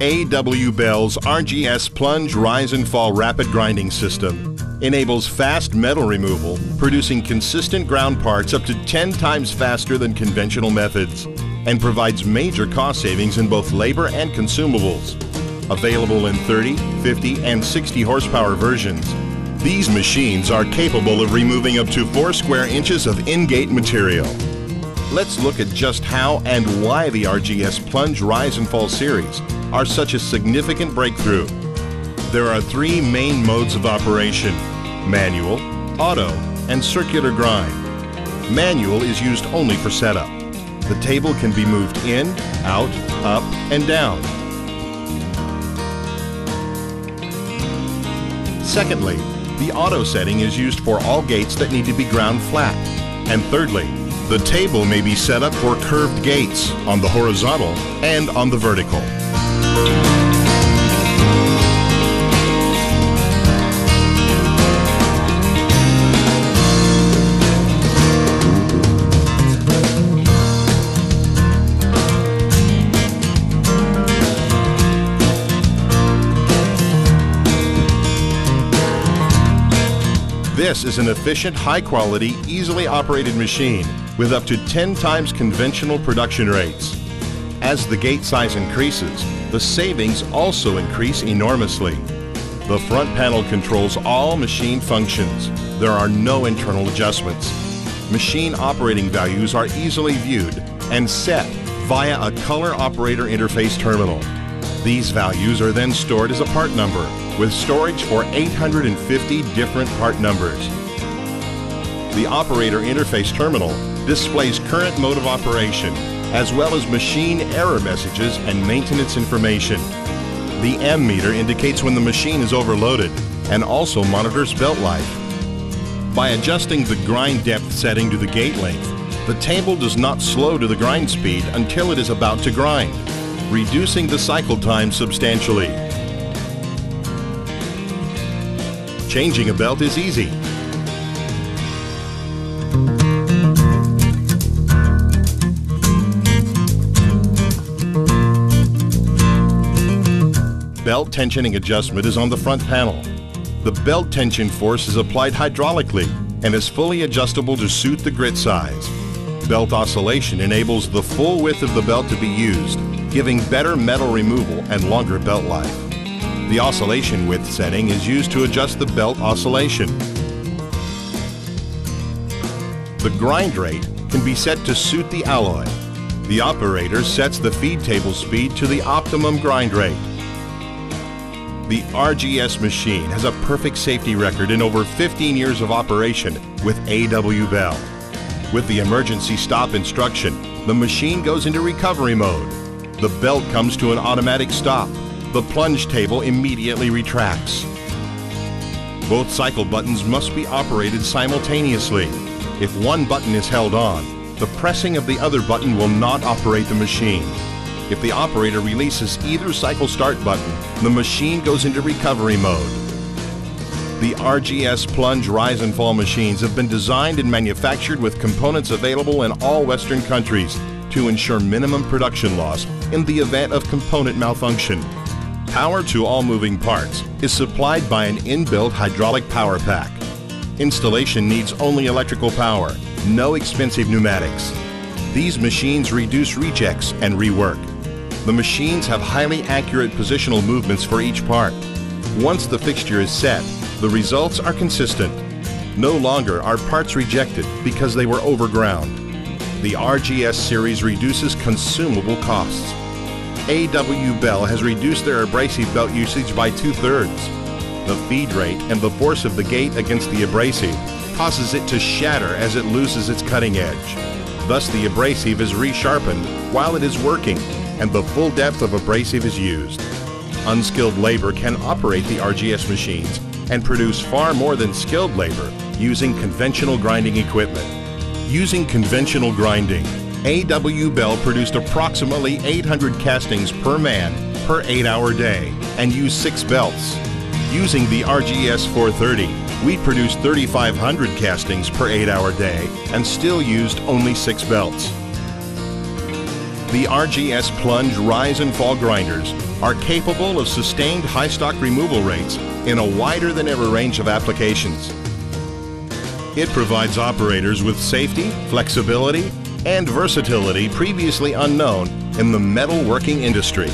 A.W. Bell's RGS Plunge Rise and Fall Rapid Grinding System enables fast metal removal, producing consistent ground parts up to 10 times faster than conventional methods, and provides major cost savings in both labor and consumables. Available in 30, 50, and 60 horsepower versions, these machines are capable of removing up to 4 square inches of in-gate material. Let's look at just how and why the RGS Plunge Rise and Fall series are such a significant breakthrough. There are three main modes of operation, manual, auto, and circular grind. Manual is used only for setup. The table can be moved in, out, up, and down. Secondly, the auto setting is used for all gates that need to be ground flat. And thirdly, the table may be set up for curved gates on the horizontal and on the vertical. This is an efficient, high quality, easily operated machine with up to 10 times conventional production rates. As the gate size increases, the savings also increase enormously. The front panel controls all machine functions. There are no internal adjustments. Machine operating values are easily viewed and set via a color operator interface terminal. These values are then stored as a part number with storage for 850 different part numbers. The operator interface terminal displays current mode of operation as well as machine error messages and maintenance information. The ammeter indicates when the machine is overloaded and also monitors belt life. By adjusting the grind depth setting to the gate length, the table does not slow to the grind speed until it is about to grind, reducing the cycle time substantially. Changing a belt is easy. Belt tensioning adjustment is on the front panel. The belt tension force is applied hydraulically and is fully adjustable to suit the grit size. Belt oscillation enables the full width of the belt to be used, giving better metal removal and longer belt life. The oscillation width setting is used to adjust the belt oscillation. The grind rate can be set to suit the alloy. The operator sets the feed table speed to the optimum grind rate. The RGS machine has a perfect safety record in over 15 years of operation with A.W. Bell. With the emergency stop instruction, the machine goes into recovery mode. The belt comes to an automatic stop. The plunge table immediately retracts. Both cycle buttons must be operated simultaneously. If one button is held on, the pressing of the other button will not operate the machine. If the operator releases either cycle start button, the machine goes into recovery mode. The RGS Plunge Rise and Fall machines have been designed and manufactured with components available in all Western countries to ensure minimum production loss in the event of component malfunction. Power to all moving parts is supplied by an inbuilt hydraulic power pack. Installation needs only electrical power, no expensive pneumatics. These machines reduce rejects and rework. The machines have highly accurate positional movements for each part. Once the fixture is set, the results are consistent. No longer are parts rejected because they were overground. The RGS series reduces consumable costs. A.W. Bell has reduced their abrasive belt usage by two-thirds. The feed rate and the force of the gate against the abrasive causes it to shatter as it loses its cutting edge. Thus the abrasive is resharpened while it is working and the full depth of abrasive is used. Unskilled labor can operate the RGS machines and produce far more than skilled labor using conventional grinding equipment. Using conventional grinding, A.W. Bell produced approximately 800 castings per man per 8-hour day and used 6 belts. Using the RGS 430, we produced 3,500 castings per 8-hour day and still used only 6 belts. The RGS Plunge Rise and Fall grinders are capable of sustained high stock removal rates in a wider than ever range of applications. It provides operators with safety, flexibility, and versatility previously unknown in the metalworking industry.